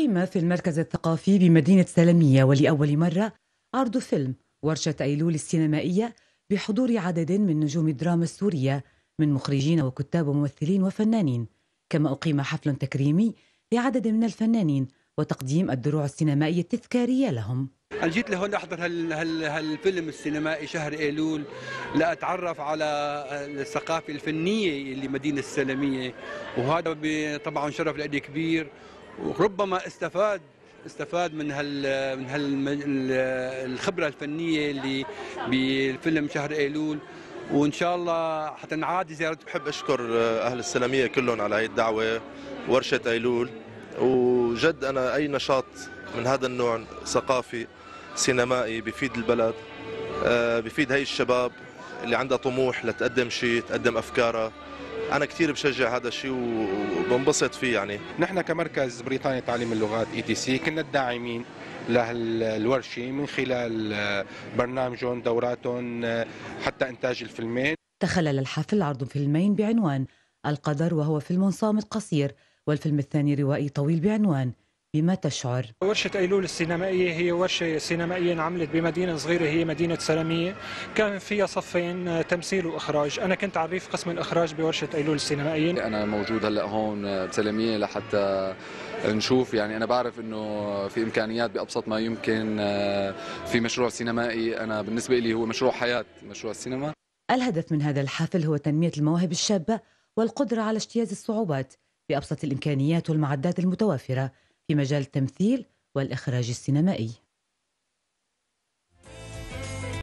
أقيم في المركز الثقافي بمدينة سلمية ولأول مرة عرض فيلم ورشة أيلول السينمائية بحضور عدد من نجوم الدراما السورية من مخرجين وكتاب وممثلين وفنانين. كما أقيم حفل تكريمي لعدد من الفنانين وتقديم الدروع السينمائية التذكارية لهم. أنا جيت لهون أحضر هال هال هالفيلم السينمائي شهر أيلول لأتعرف على الثقافة الفنية لمدينة السلمية وهذا طبعا شرف لي كبير. وربما استفاد استفاد من هال من هال الخبرة الفنية اللي بالفيلم شهر إيلول. وإن شاء الله حتنعاد زياره بحب أشكر أهل السلميه كلهم على هي الدعوة ورشة إيلول. وجد أنا أي نشاط من هذا النوع ثقافي سينمائي بفيد البلد آه، بفيد هي الشباب اللي عندها طموح لتقدم شيء تقدم أفكارها. أنا كثير بشجع هذا الشيء وبنبسط فيه يعني. نحن كمركز بريطاني تعليم اللغات ETC كنا الداعمين للورشه من خلال برنامجهم دوراتهم حتى إنتاج الفيلمين. تخلل الحفل عرض فيلمين بعنوان القدر وهو فيلم صامت قصير والفيلم الثاني روائي طويل بعنوان. بما تشعر؟ ورشة أيلول السينمائية هي ورشة سينمائية انعملت بمدينة صغيرة هي مدينة سلمية كان فيها صفين تمثيل وإخراج. أنا كنت عريف قسم الإخراج بورشة أيلول السينمائية. أنا موجود هلأ هون بسلمية لحتى نشوف. يعني أنا بعرف أنه في إمكانيات بأبسط ما يمكن في مشروع سينمائي. أنا بالنسبة لي هو مشروع حياة مشروع السينما. الهدف من هذا الحفل هو تنمية المواهب الشابة والقدرة على اجتياز الصعوبات بأبسط الإمكانيات والمعدات المتوافرة. في مجال التمثيل والإخراج السينمائي.